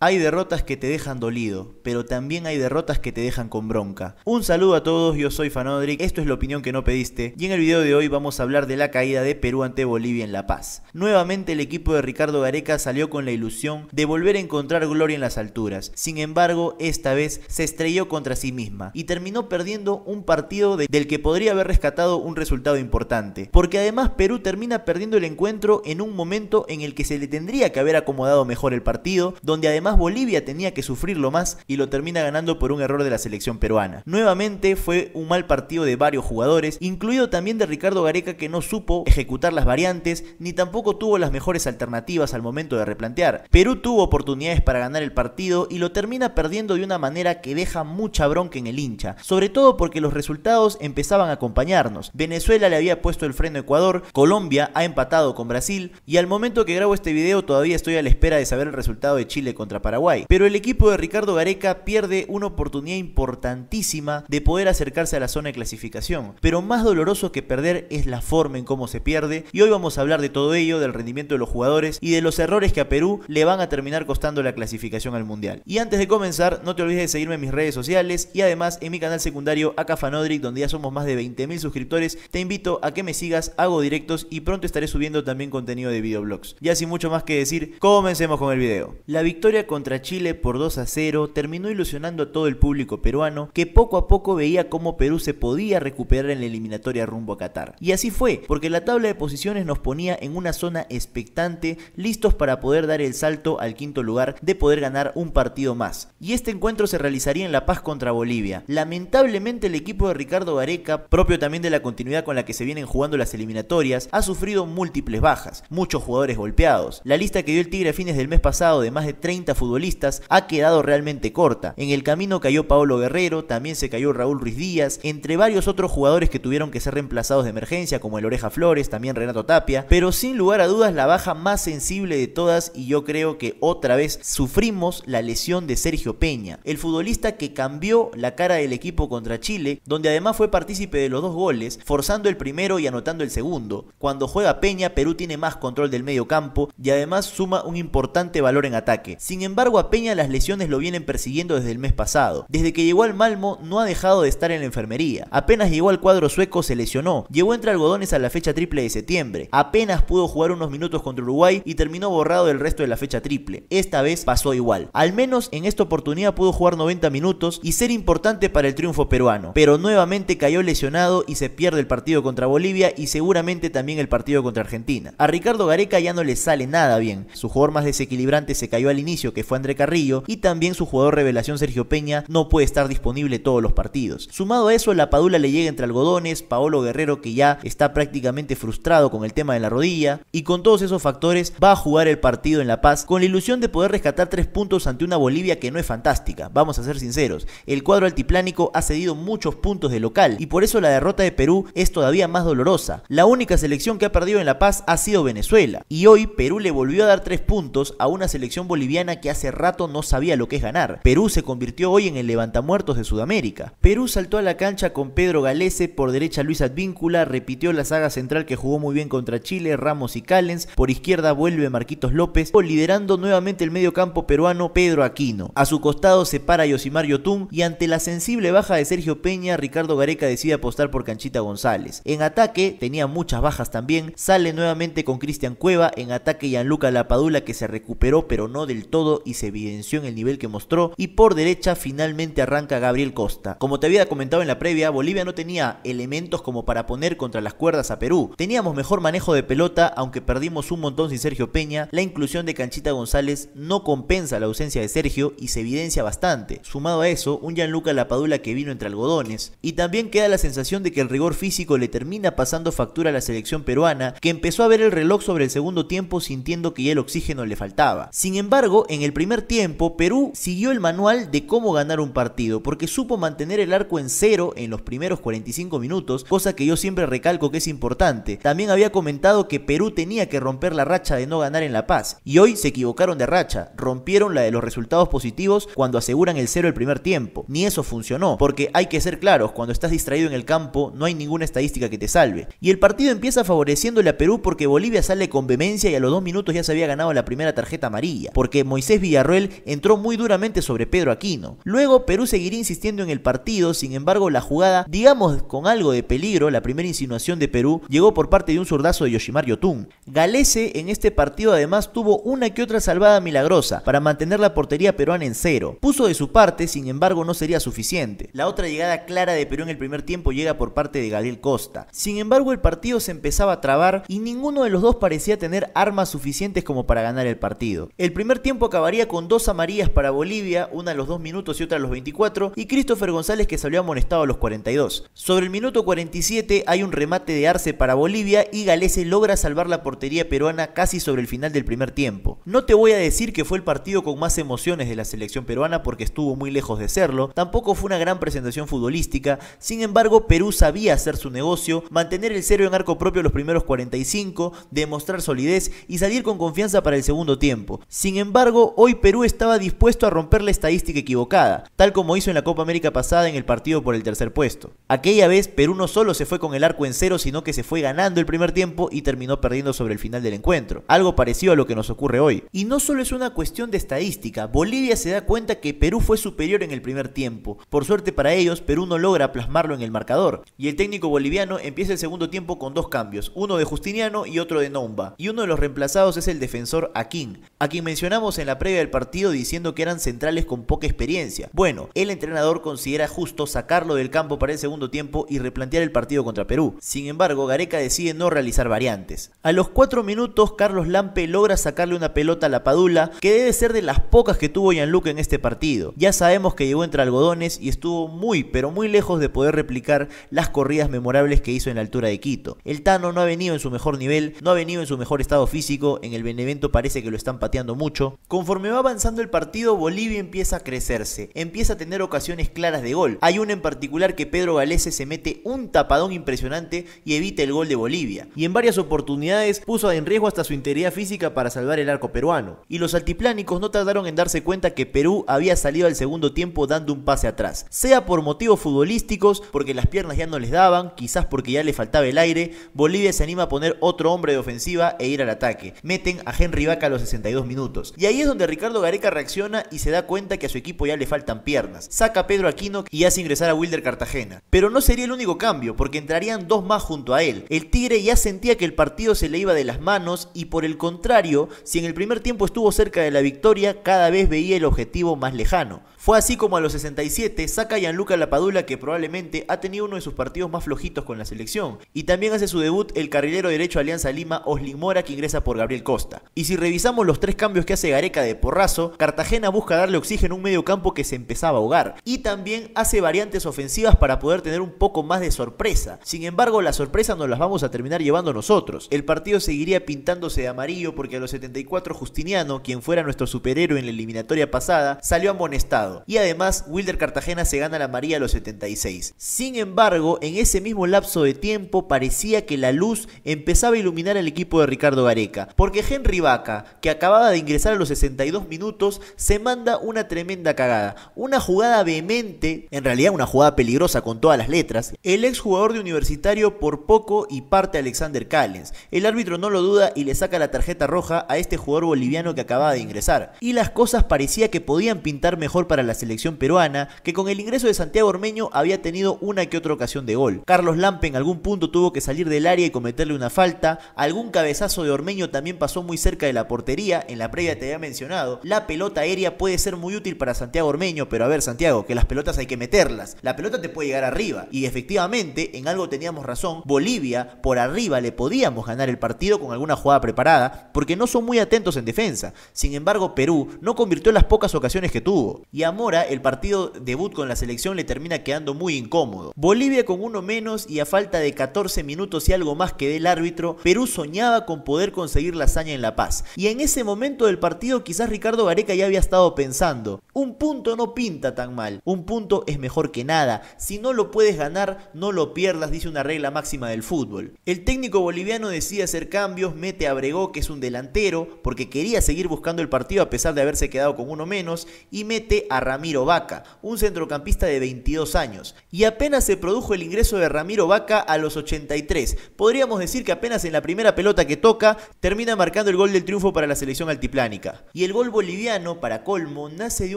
Hay derrotas que te dejan dolido, pero también hay derrotas que te dejan con bronca. Un saludo a todos, yo soy Fanodric, esto es la opinión que no pediste, y en el video de hoy vamos a hablar de la caída de Perú ante Bolivia en La Paz. Nuevamente el equipo de Ricardo Gareca salió con la ilusión de volver a encontrar gloria en las alturas, sin embargo esta vez se estrelló contra sí misma y terminó perdiendo un partido del que podría haber rescatado un resultado importante, porque además Perú termina perdiendo el encuentro en un momento en el que se le tendría que haber acomodado mejor el partido, donde además Bolivia tenía que sufrirlo más y lo termina ganando por un error de la selección peruana. Nuevamente fue un mal partido de varios jugadores, incluido también de Ricardo Gareca que no supo ejecutar las variantes ni tampoco tuvo las mejores alternativas al momento de replantear. Perú tuvo oportunidades para ganar el partido y lo termina perdiendo de una manera que deja mucha bronca en el hincha, sobre todo porque los resultados empezaban a acompañarnos. Venezuela le había puesto el freno a Ecuador, Colombia ha empatado con Brasil y al momento que grabo este video todavía estoy a la espera de saber el resultado de Chile contra Paraguay. Pero el equipo de Ricardo Gareca pierde una oportunidad importantísima de poder acercarse a la zona de clasificación. Pero más doloroso que perder es la forma en cómo se pierde. Y hoy vamos a hablar de todo ello, del rendimiento de los jugadores y de los errores que a Perú le van a terminar costando la clasificación al Mundial. Y antes de comenzar, no te olvides de seguirme en mis redes sociales y además en mi canal secundario Acafanodric, donde ya somos más de 20.000 suscriptores. Te invito a que me sigas, hago directos y pronto estaré subiendo también contenido de videoblogs. Ya sin mucho más que decir, comencemos con el video. La victoria contra Chile por 2 a 0 terminó ilusionando a todo el público peruano que poco a poco veía cómo Perú se podía recuperar en la eliminatoria rumbo a Qatar. Y así fue, porque la tabla de posiciones nos ponía en una zona expectante, listos para poder dar el salto al quinto lugar de poder ganar un partido más. Y este encuentro se realizaría en La Paz contra Bolivia. Lamentablemente el equipo de Ricardo Gareca, propio también de la continuidad con la que se vienen jugando las eliminatorias, ha sufrido múltiples bajas, muchos jugadores golpeados. La lista que dio el Tigre a fines del mes pasado de más de 30 futbolistas ha quedado realmente corta. En el camino cayó Paolo Guerrero, también se cayó Raúl Ruiz Díaz, entre varios otros jugadores que tuvieron que ser reemplazados de emergencia, como el Oreja Flores, también Renato Tapia, pero sin lugar a dudas la baja más sensible de todas y yo creo que otra vez sufrimos la lesión de Sergio Peña, el futbolista que cambió la cara del equipo contra Chile, donde además fue partícipe de los dos goles, forzando el primero y anotando el segundo. Cuando juega Peña, Perú tiene más control del medio campo y además suma un importante valor en ataque. Sin embargo, a Peña las lesiones lo vienen persiguiendo desde el mes pasado. Desde que llegó al Malmo no ha dejado de estar en la enfermería. Apenas llegó al cuadro sueco se lesionó. Llegó entre algodones a la fecha triple de septiembre. Apenas pudo jugar unos minutos contra Uruguay y terminó borrado del resto de la fecha triple. Esta vez pasó igual. Al menos en esta oportunidad pudo jugar 90 minutos y ser importante para el triunfo peruano. Pero nuevamente cayó lesionado y se pierde el partido contra Bolivia y seguramente también el partido contra Argentina. A Ricardo Gareca ya no le sale nada bien. Su jugador más desequilibrante se cayó al inicio que fue André Carrillo y también su jugador revelación Sergio Peña no puede estar disponible todos los partidos. Sumado a eso, la Padula le llega entre algodones, Paolo Guerrero que ya está prácticamente frustrado con el tema de la rodilla y con todos esos factores va a jugar el partido en La Paz con la ilusión de poder rescatar tres puntos ante una Bolivia que no es fantástica, vamos a ser sinceros. El cuadro altiplánico ha cedido muchos puntos de local y por eso la derrota de Perú es todavía más dolorosa. La única selección que ha perdido en La Paz ha sido Venezuela y hoy Perú le volvió a dar tres puntos a una selección boliviana que hace rato no sabía lo que es ganar. Perú se convirtió hoy en el levantamuertos de Sudamérica. Perú saltó a la cancha con Pedro Galese, por derecha Luis Advíncula, repitió la saga central que jugó muy bien contra Chile, Ramos y Callens, por izquierda vuelve Marquitos López, liderando nuevamente el medio campo peruano Pedro Aquino. A su costado se para Yosimar Yotun y ante la sensible baja de Sergio Peña, Ricardo Gareca decide apostar por Canchita González. En ataque, tenía muchas bajas también, sale nuevamente con Cristian Cueva, en ataque Gianluca Lapadula que se recuperó pero no del todo y se evidenció en el nivel que mostró y por derecha finalmente arranca Gabriel Costa. Como te había comentado en la previa, Bolivia no tenía elementos como para poner contra las cuerdas a Perú. Teníamos mejor manejo de pelota, aunque perdimos un montón sin Sergio Peña, la inclusión de Canchita González no compensa la ausencia de Sergio y se evidencia bastante. Sumado a eso, un Gianluca Lapadula que vino entre algodones y también queda la sensación de que el rigor físico le termina pasando factura a la selección peruana, que empezó a ver el reloj sobre el segundo tiempo sintiendo que ya el oxígeno le faltaba. Sin embargo, en el primer tiempo, Perú siguió el manual de cómo ganar un partido, porque supo mantener el arco en cero en los primeros 45 minutos, cosa que yo siempre recalco que es importante. También había comentado que Perú tenía que romper la racha de no ganar en La Paz, y hoy se equivocaron de racha, rompieron la de los resultados positivos cuando aseguran el cero el primer tiempo. Ni eso funcionó, porque hay que ser claros, cuando estás distraído en el campo no hay ninguna estadística que te salve. Y el partido empieza favoreciéndole a Perú porque Bolivia sale con vehemencia y a los dos minutos ya se había ganado la primera tarjeta amarilla, porque Moisés Moisés entró muy duramente sobre Pedro Aquino. Luego Perú seguiría insistiendo en el partido, sin embargo la jugada, digamos con algo de peligro, la primera insinuación de Perú, llegó por parte de un zurdazo de Yoshimar Yotun. Galese en este partido además tuvo una que otra salvada milagrosa para mantener la portería peruana en cero. Puso de su parte, sin embargo no sería suficiente. La otra llegada clara de Perú en el primer tiempo llega por parte de Gabriel Costa. Sin embargo el partido se empezaba a trabar y ninguno de los dos parecía tener armas suficientes como para ganar el partido. El primer tiempo acabaría con dos amarillas para Bolivia, una a los 2 minutos y otra a los 24, y Christopher González que salió amonestado a los 42. Sobre el minuto 47 hay un remate de Arce para Bolivia y Galese logra salvar la portería peruana casi sobre el final del primer tiempo. No te voy a decir que fue el partido con más emociones de la selección peruana porque estuvo muy lejos de serlo, tampoco fue una gran presentación futbolística, sin embargo Perú sabía hacer su negocio, mantener el cero en arco propio los primeros 45, demostrar solidez y salir con confianza para el segundo tiempo. Sin embargo, hoy Perú estaba dispuesto a romper la estadística equivocada, tal como hizo en la Copa América pasada en el partido por el tercer puesto. Aquella vez Perú no solo se fue con el arco en cero, sino que se fue ganando el primer tiempo y terminó perdiendo sobre el final del encuentro. Algo parecido a lo que nos ocurre hoy. Y no solo es una cuestión de estadística, Bolivia se da cuenta que Perú fue superior en el primer tiempo. Por suerte para ellos, Perú no logra plasmarlo en el marcador. Y el técnico boliviano empieza el segundo tiempo con dos cambios, uno de Justiniano y otro de Nomba. Y uno de los reemplazados es el defensor Akin, a quien mencionamos en la previa del partido diciendo que eran centrales con poca experiencia. Bueno, el entrenador considera justo sacarlo del campo para el segundo tiempo y replantear el partido contra Perú. Sin embargo, Gareca decide no realizar variantes. A los 4 minutos, Carlos Lampe logra sacarle una pelota a la Padula, que debe ser de las pocas que tuvo Gianluca en este partido. Ya sabemos que llegó entre algodones y estuvo muy, pero muy lejos de poder replicar las corridas memorables que hizo en la altura de Quito. El Tano no ha venido en su mejor nivel, no ha venido en su mejor estado físico, en el Benevento parece que lo están pateando mucho. Conforme va avanzando el partido, Bolivia empieza a crecerse, empieza a tener ocasiones claras de gol. Hay una en particular que Pedro Galese se mete un tapadón impresionante y evita el gol de Bolivia. Y en varias oportunidades puso en riesgo hasta su integridad física para salvar el arco peruano. Y los altiplánicos no tardaron en darse cuenta que Perú había salido al segundo tiempo dando un pase atrás. Sea por motivos futbolísticos, porque las piernas ya no les daban, quizás porque ya le faltaba el aire, Bolivia se anima a poner otro hombre de ofensiva e ir al ataque. Meten a Henry Vaca a los 62 minutos. Y ahí es donde Ricardo Gareca reacciona y se da cuenta que a su equipo ya le faltan piernas. Saca a Pedro Aquino y hace ingresar a Wilder Cartagena. Pero no sería el único cambio, porque entrarían dos más junto a él. El Tigre ya sentía que el partido se le iba de las manos y por el contrario, si en el primer tiempo estuvo cerca de la victoria, cada vez veía el objetivo más lejano. Fue así como a los 67 saca a Gianluca Lapadula que probablemente ha tenido uno de sus partidos más flojitos con la selección. Y también hace su debut el carrilero derecho Alianza Lima Oslin Mora que ingresa por Gabriel Costa. Y si revisamos los tres cambios que hace Gareca de porrazo, Cartagena busca darle oxígeno a un medio campo que se empezaba a ahogar. Y también hace variantes ofensivas para poder tener un poco más de sorpresa. Sin embargo, la sorpresa nos las vamos a terminar llevando nosotros. El partido seguiría pintándose de amarillo porque a los 74 Justiniano, quien fuera nuestro superhéroe en la eliminatoria pasada, salió amonestado. Y además, Wilder Cartagena se gana la amarilla a los 76. Sin embargo, en ese mismo lapso de tiempo parecía que la luz empezaba a iluminar al equipo de Ricardo Gareca, porque Henry Vaca, que acababa de ingresar a los 62 minutos, se manda una tremenda cagada, una jugada vehemente, en realidad una jugada peligrosa con todas las letras. El ex jugador de Universitario por poco y parte Alexander Callens. El árbitro no lo duda y le saca la tarjeta roja a este jugador boliviano que acababa de ingresar. Y las cosas parecía que podían pintar mejor para la selección peruana, que con el ingreso de Santiago Ormeño había tenido una que otra ocasión de gol. Carlos Lampe en algún punto tuvo que salir del área y cometerle una falta, algún cabezazo de Ormeño también pasó muy cerca de la portería, en la previa te había mencionado, la pelota aérea puede ser muy útil para Santiago Ormeño, pero a ver Santiago, que las pelotas hay que meterlas, la pelota te puede llegar arriba, y efectivamente en algo teníamos razón, Bolivia por arriba le podíamos ganar el partido con alguna jugada preparada, porque no son muy atentos en defensa, sin embargo Perú no convirtió las pocas ocasiones que tuvo, y Mora el partido debut con la selección le termina quedando muy incómodo. Bolivia con uno menos y a falta de 14 minutos y algo más que del árbitro, Perú soñaba con poder conseguir la hazaña en La Paz. Y en ese momento del partido quizás Ricardo Gareca ya había estado pensando, Un punto no pinta tan mal, un punto es mejor que nada. Si no lo puedes ganar, no lo pierdas, dice una regla máxima del fútbol. El técnico boliviano decide hacer cambios, mete a Bregó, que es un delantero, porque quería seguir buscando el partido a pesar de haberse quedado con uno menos, y mete a Ramiro Vaca, un centrocampista de 22 años. Y apenas se produjo el ingreso de Ramiro Vaca a los 83. Podríamos decir que apenas en la primera pelota que toca, termina marcando el gol del triunfo para la selección altiplánica. Y el gol boliviano, para colmo, nace de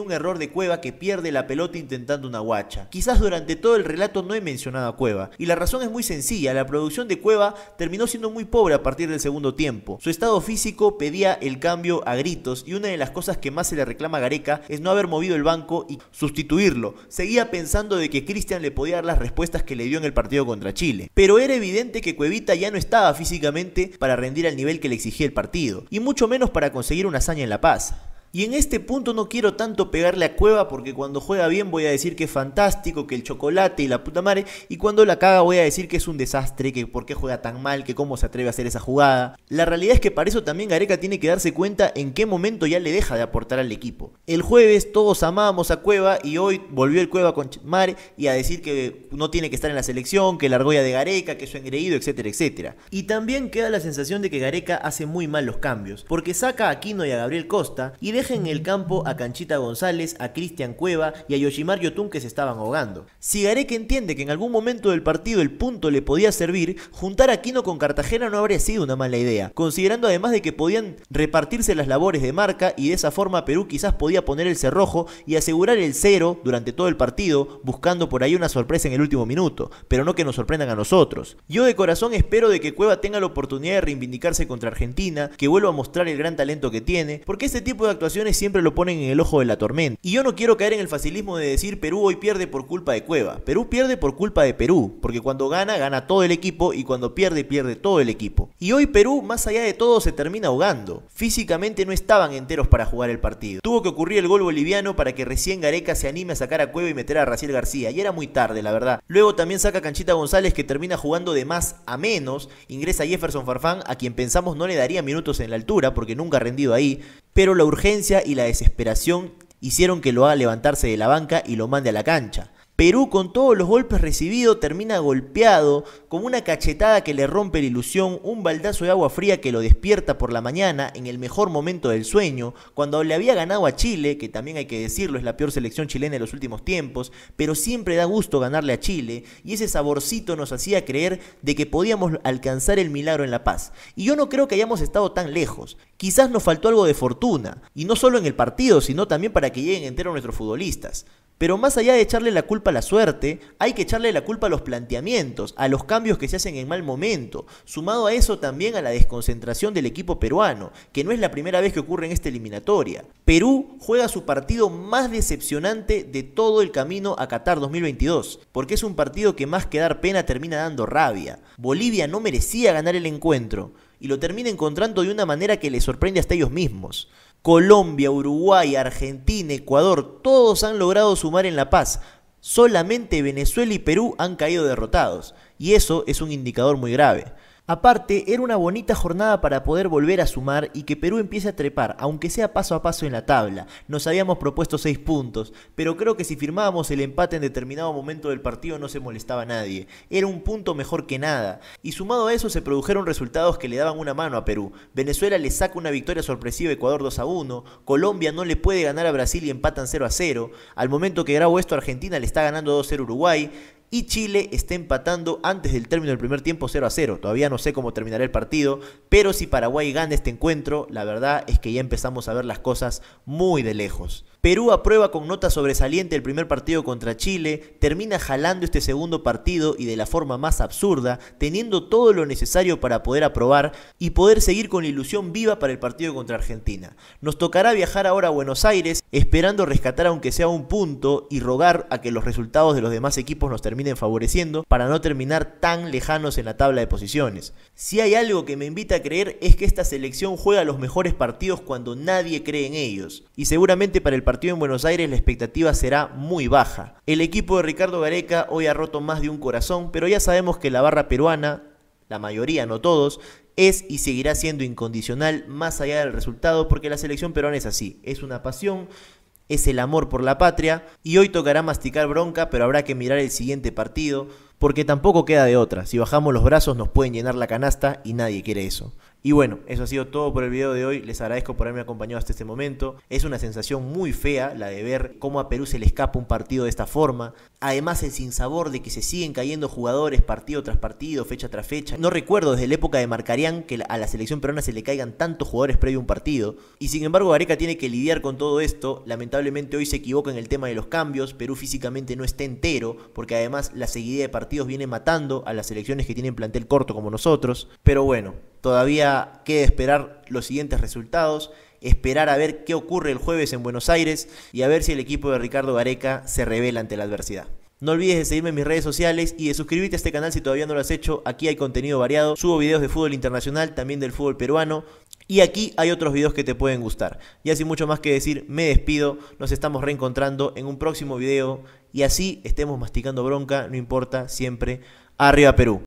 un error de Cueva que pierde la pelota intentando una guacha. Quizás durante todo el relato no he mencionado a Cueva, y la razón es muy sencilla, la producción de Cueva terminó siendo muy pobre a partir del segundo tiempo. Su estado físico pedía el cambio a gritos, y una de las cosas que más se le reclama a Gareca es no haber movido el banco y sustituirlo. Seguía pensando de que Cristian le podía dar las respuestas que le dio en el partido contra Chile. Pero era evidente que Cuevita ya no estaba físicamente para rendir al nivel que le exigía el partido, y mucho menos para conseguir una hazaña en La Paz. Y en este punto no quiero tanto pegarle a Cueva porque cuando juega bien voy a decir que es fantástico, que el chocolate y la puta madre, y cuando la caga voy a decir que es un desastre, que por qué juega tan mal, que cómo se atreve a hacer esa jugada. La realidad es que para eso también Gareca tiene que darse cuenta en qué momento ya le deja de aportar al equipo. El jueves todos amábamos a Cueva y hoy volvió el Cueva con Mare y a decir que no tiene que estar en la selección, que la argolla de Gareca, que es engreído, etcétera, etcétera. Y también queda la sensación de que Gareca hace muy mal los cambios, porque saca a Aquino y a Gabriel Costa y deja en el campo a Canchita González, a Cristian Cueva y a Yoshimar Yotun que se estaban ahogando. Si Gareca entiende que en algún momento del partido el punto le podía servir, juntar a Aquino con Cartagena no habría sido una mala idea, considerando además de que podían repartirse las labores de marca y de esa forma Perú quizás podía poner el cerrojo y asegurar el cero durante todo el partido, buscando por ahí una sorpresa en el último minuto, pero no que nos sorprendan a nosotros. Yo de corazón espero de que Cueva tenga la oportunidad de reivindicarse contra Argentina, que vuelva a mostrar el gran talento que tiene, porque este tipo de actuaciones siempre lo ponen en el ojo de la tormenta. Y yo no quiero caer en el facilismo de decir Perú hoy pierde por culpa de Cueva. Perú pierde por culpa de Perú, porque cuando gana, gana todo el equipo y cuando pierde, pierde todo el equipo. Y hoy Perú, más allá de todo, se termina ahogando. Físicamente no estaban enteros para jugar el partido. Tuvo que ocurrir el gol boliviano para que recién Gareca se anime a sacar a Cueva y meter a Raciel García. Y era muy tarde, la verdad. Luego también saca Canchita González que termina jugando de más a menos. Ingresa Jefferson Farfán, a quien pensamos no le daría minutos en la altura porque nunca ha rendido ahí pero la urgencia y la desesperación hicieron que lo haga levantarse de la banca y lo mande a la cancha. Perú con todos los golpes recibidos termina golpeado, con una cachetada que le rompe la ilusión, un baldazo de agua fría que lo despierta por la mañana en el mejor momento del sueño, cuando le había ganado a Chile, que también hay que decirlo es la peor selección chilena de los últimos tiempos, pero siempre da gusto ganarle a Chile, y ese saborcito nos hacía creer de que podíamos alcanzar el milagro en La Paz. Y yo no creo que hayamos estado tan lejos, quizás nos faltó algo de fortuna, y no solo en el partido, sino también para que lleguen enteros nuestros futbolistas. Pero más allá de echarle la culpa a la suerte, hay que echarle la culpa a los planteamientos, a los cambios que se hacen en mal momento, sumado a eso también a la desconcentración del equipo peruano, que no es la primera vez que ocurre en esta eliminatoria. Perú juega su partido más decepcionante de todo el camino a Qatar 2022, porque es un partido que más que dar pena termina dando rabia. Bolivia no merecía ganar el encuentro y lo termina encontrando de una manera que le sorprende hasta ellos mismos. Colombia, Uruguay, Argentina, Ecuador, todos han logrado sumar en La Paz. Solamente Venezuela y Perú han caído derrotados. Y eso es un indicador muy grave. Aparte, era una bonita jornada para poder volver a sumar y que Perú empiece a trepar, aunque sea paso a paso en la tabla. Nos habíamos propuesto 6 puntos, pero creo que si firmábamos el empate en determinado momento del partido no se molestaba a nadie. Era un punto mejor que nada. Y sumado a eso se produjeron resultados que le daban una mano a Perú. Venezuela le saca una victoria sorpresiva a Ecuador 2 a 1. Colombia no le puede ganar a Brasil y empatan 0 a 0. Al momento que grabo esto, Argentina le está ganando 2 a 0 Uruguay y Chile está empatando antes del término del primer tiempo 0 a 0. Todavía no sé cómo terminará el partido, pero si Paraguay gana este encuentro, la verdad es que ya empezamos a ver las cosas muy de lejos. Perú aprueba con nota sobresaliente el primer partido contra Chile, termina jalando este segundo partido y de la forma más absurda, teniendo todo lo necesario para poder aprobar y poder seguir con la ilusión viva para el partido contra Argentina. Nos tocará viajar ahora a Buenos Aires, esperando rescatar aunque sea un punto y rogar a que los resultados de los demás equipos nos terminen favoreciendo para no terminar tan lejanos en la tabla de posiciones. Si hay algo que me invita a creer es que esta selección juega los mejores partidos cuando nadie cree en ellos, y seguramente para el partido en Buenos Aires la expectativa será muy baja. El equipo de Ricardo Gareca hoy ha roto más de un corazón, pero ya sabemos que la barra peruana, la mayoría, no todos, es y seguirá siendo incondicional más allá del resultado porque la selección peruana es así, es una pasión, es el amor por la patria y hoy tocará masticar bronca, pero habrá que mirar el siguiente partido porque tampoco queda de otra. Si bajamos los brazos nos pueden llenar la canasta y nadie quiere eso. Y bueno, eso ha sido todo por el video de hoy. Les agradezco por haberme acompañado hasta este momento. Es una sensación muy fea la de ver cómo a Perú se le escapa un partido de esta forma. Además el sinsabor de que se siguen cayendo jugadores partido tras partido, fecha tras fecha. No recuerdo desde la época de Marcarián que a la selección peruana se le caigan tantos jugadores previo a un partido. Y sin embargo Gareca tiene que lidiar con todo esto. Lamentablemente hoy se equivoca en el tema de los cambios. Perú físicamente no está entero porque además la seguidilla de partidos viene matando a las selecciones que tienen plantel corto como nosotros. Pero bueno, Todavía queda esperar los siguientes resultados, esperar a ver qué ocurre el jueves en Buenos Aires y a ver si el equipo de Ricardo Gareca se revela ante la adversidad. No olvides de seguirme en mis redes sociales y de suscribirte a este canal si todavía no lo has hecho. Aquí hay contenido variado. Subo videos de fútbol internacional, también del fútbol peruano. Y aquí hay otros videos que te pueden gustar. Y sin mucho más que decir, me despido. Nos estamos reencontrando en un próximo video. Y así estemos masticando bronca, no importa, siempre. Arriba Perú.